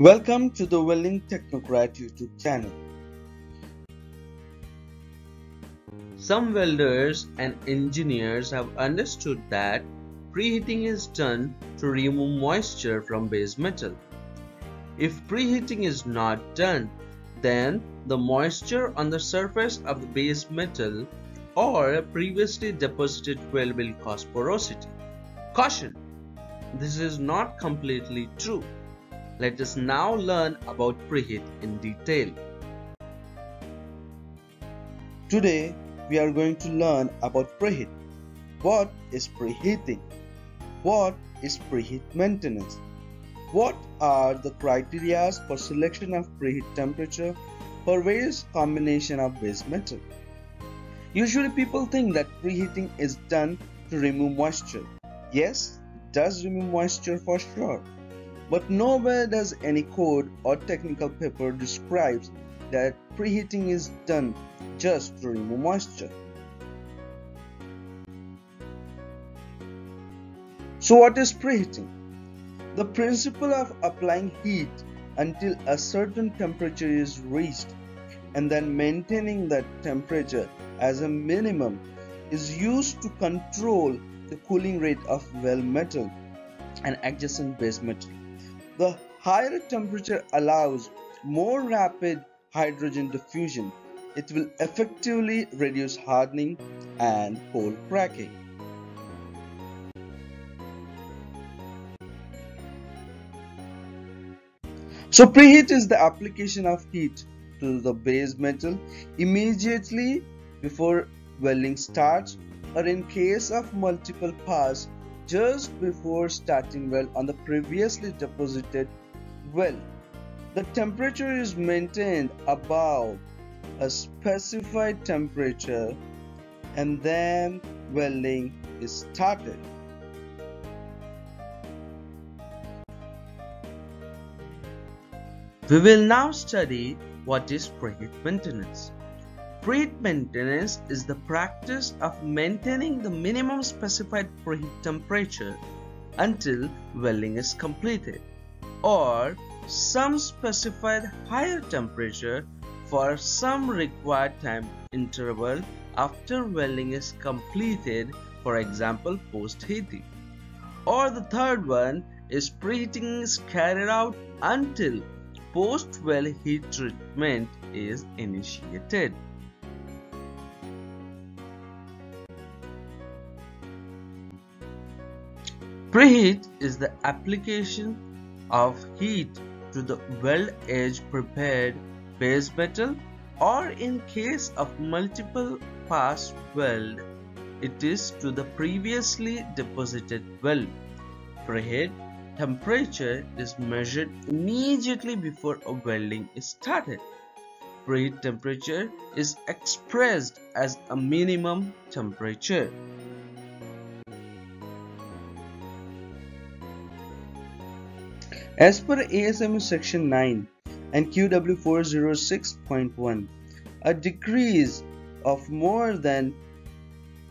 Welcome to the Welding Technocrat YouTube channel. Some welders and engineers have understood that preheating is done to remove moisture from base metal. If preheating is not done, then the moisture on the surface of the base metal or previously deposited weld will cause porosity. Caution! This is not completely true. Let us now learn about preheat in detail. Today we are going to learn about preheat. What is preheating? What is preheat maintenance? What are the criteria for selection of preheat temperature for various combination of base metal? Usually people think that preheating is done to remove moisture. Yes, it does remove moisture for sure. But nowhere does any code or technical paper describes that preheating is done just to remove moisture. So what is preheating? The principle of applying heat until a certain temperature is reached and then maintaining that temperature as a minimum is used to control the cooling rate of weld metal and adjacent base metal. The higher temperature allows more rapid hydrogen diffusion. It will effectively reduce hardening and cold cracking. So preheat is the application of heat to the base metal immediately before welding starts or in case of multiple pass just before starting weld on the previously deposited weld. The temperature is maintained above a specified temperature and then welding is started. We will now study what is preheat maintenance. Preheat maintenance is the practice of maintaining the minimum specified preheat temperature until welding is completed or some specified higher temperature for some required time interval after welding is completed for example post heating or the third one is preheating is carried out until post weld heat treatment is initiated Preheat is the application of heat to the weld edge prepared base metal or in case of multiple pass weld it is to the previously deposited weld. Preheat temperature is measured immediately before a welding is started. Preheat temperature is expressed as a minimum temperature. As per ASME Section 9 and QW 406.1, a decrease of more than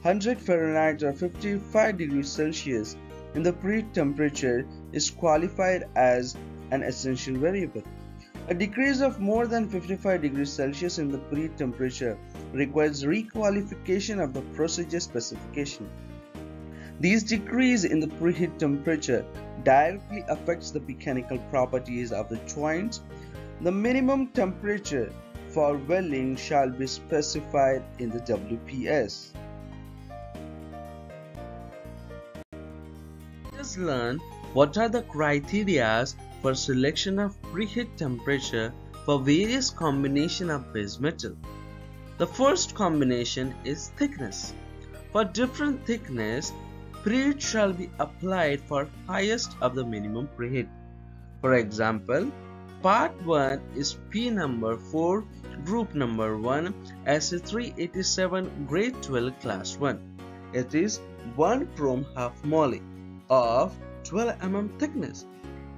100 Fahrenheit or 55 degrees Celsius in the preheat temperature is qualified as an essential variable. A decrease of more than 55 degrees Celsius in the preheat temperature requires requalification of the procedure specification. These decrease in the preheat temperature directly affects the mechanical properties of the joints. The minimum temperature for welding shall be specified in the WPS. Let us learn what are the criteria for selection of preheat temperature for various combination of base metal. The first combination is thickness. For different thickness, preheat shall be applied for highest of the minimum preheat. For example, part 1 is P number 4 group number 1 SA387 grade 12 class 1. It is 1 chrome half moly of 12 mm thickness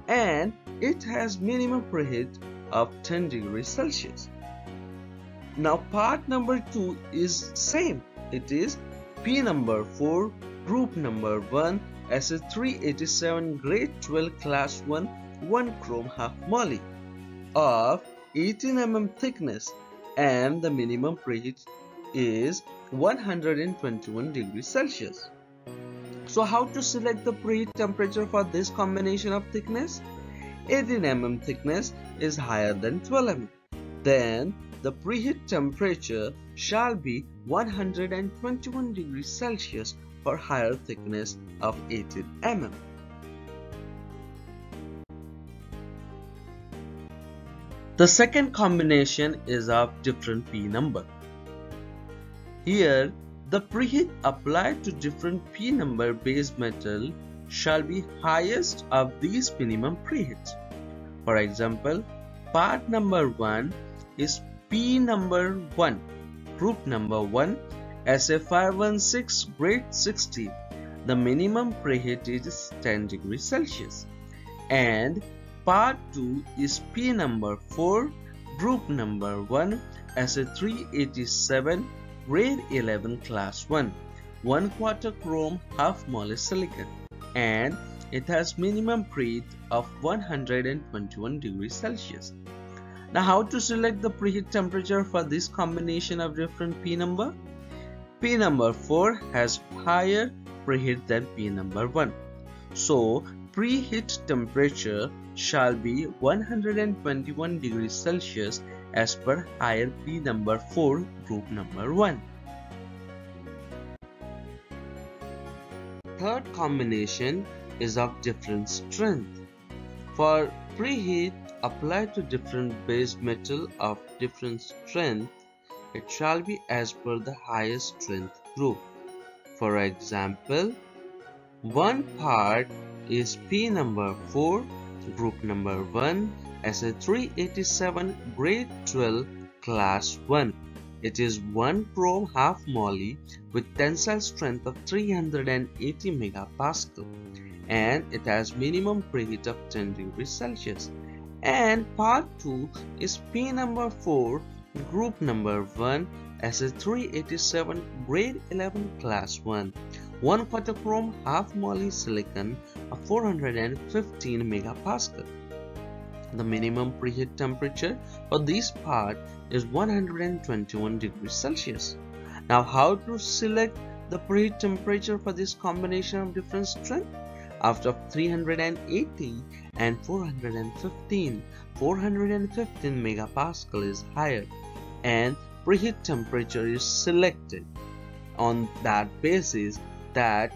and it has minimum preheat of 10 degrees Celsius. Now part number 2 is same. It is P number 4 Group number 1 SA387 grade 12 class 1 1 chrome half moly of 18 mm thickness and the minimum preheat is 121 degrees Celsius. So how to select the preheat temperature for this combination of thickness? 18 mm thickness is higher than 12 mm. Then the preheat temperature shall be 121 degrees Celsius for higher thickness of 18 mm. The second combination is of different P number. Here, the preheat applied to different P number base metal shall be highest of these minimum preheats. For example, part number 1 is P number 1, group number 1, SA516 grade 60. The minimum preheat is 10 degrees Celsius and Part 2 is P number 4, group number 1 SA387 grade 11 class 1, 1 quarter chrome half moly silicon and it has minimum preheat of 121 degrees Celsius. Now how to select the preheat temperature for this combination of different P number? P number 4 has higher preheat than P number 1. So preheat temperature shall be 121 degrees Celsius as per higher P number 4 group number 1. Third combination is of different strength. For preheat applied to different base metal of different strength, it shall be as per the highest strength group. For example, one part is P number 4 group number 1 SA387 grade 12 class 1 it is 1 chrome half moly with tensile strength of 380 megapascal and it has minimum preheat of 10 degrees celsius and part 2 is p number 4 group number 1 SA387 grade 11 class 1 1 chrome half moly silicon of 415 megapascal. The minimum preheat temperature for this part is 121 degrees Celsius. Now how to select the preheat temperature for this combination of different strength? After 380 and 415, 415 megapascal is higher and preheat temperature is selected. On that basis, that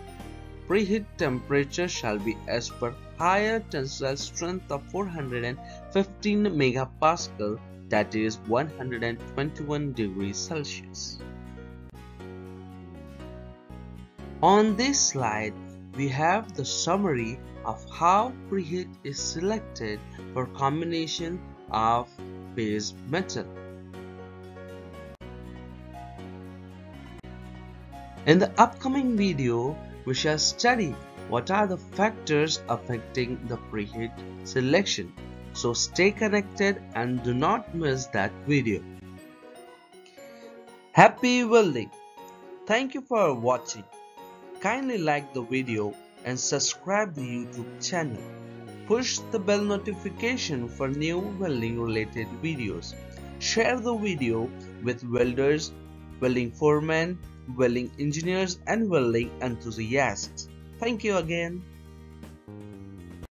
preheat temperature shall be as per higher tensile strength of 415 megapascal that is 121 degrees Celsius. On this slide we have the summary of how preheat is selected for combination of base metal. In the upcoming video, we shall study what are the factors affecting the preheat selection. So stay connected and do not miss that video. Happy welding! Thank you for watching. Kindly like the video and subscribe the YouTube channel. Push the bell notification for new welding related videos. Share the video with welders, welding foremen, welding engineers and welding enthusiasts. Thank you again.